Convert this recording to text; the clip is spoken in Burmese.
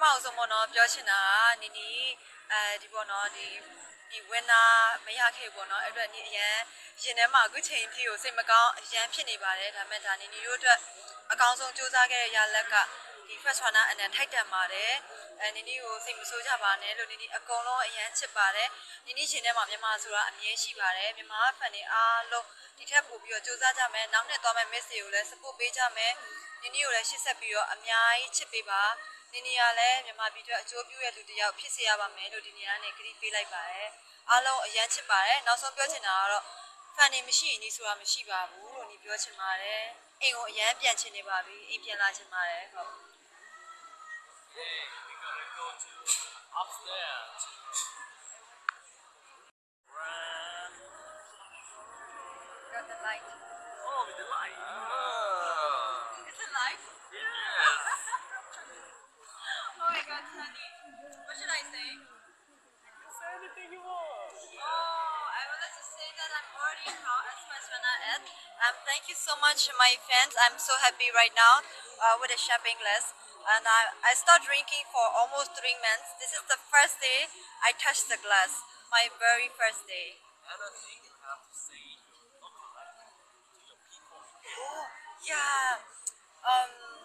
မအောင်ဆုံးပေါ့နော်ပြောချင်တာကနီနီအဲဒီပေါ့နော်ဒီဒီဝင်းနာမရခဲ့ပေါ့နော်အဲ့အတွက်နီအရန်ရင်ထဲမှာအခုချိန်ထိကိုစိတ်မကောင်းအရန်ဖြစ်နေပါတယ်ဒါပေမဲ့ဒါနီနီတို့အတွက်အကောင်းဆုံးစူးစမ်းခဲ့တဲ့ရလက်ကဒီ first runner အနက်ထိုက်တန်ပါတယ်အဲနီနီကိုစိတ်မဆိုးကြပါနဲ့လို့နီနီအကုန်လုံးအရန်ချစ်ပါတယ်နီနီရှင်ထဲမှာမြန်မာဆိုတာအမြဲရှိပါတယ်မြန်မာဖန်တွေအားလုံးဒီထက်ပိုပြီးတော့စူးစမ်းကြမယ်နောက်နှစ်သွားမယ့် miss တွေကိုလည်း support ပေးကြမယ်နီနီကိုလည်းရှေ့ဆက်ပြီးတော့အများကြီးချစ်ပေးပါ ဒီနေရာလဲမြန်မာပြည်အတွက်အကျိုးပြုတဲ့လူတစ်ယောက်ဖြစ်စေရပါမယ်လို့ဒီနေရာနဲ့ကတိပေးလိုက်ပါတယ်အားလုံးအရန်ချစ်ပါတယ်နောက်ဆုံးပြောချင်တာကတော့ဖန်နေမရှိရင်ဒီဆိုတာမရှိပါဘူးလို့ညီပြောချင်ပါတယ်အိမ်ကိုအရန်ပြန်ချင်နေပါပြီအိမ်ပြန်လာချင်ပါတယ်ဟုတ် Hey, we gotta go to upstairs to run. got the light Oh, with the light. Oh. Anything you want. Oh, I wanted to say that I'm already proud as much when I at. Um, thank you so much, my fans. I'm so happy right now uh, with the shopping list. And I, I started drinking for almost three months. This is the first day I touched the glass. My very first day. Anything you have to say your local language to your people. Oh, yeah. Um,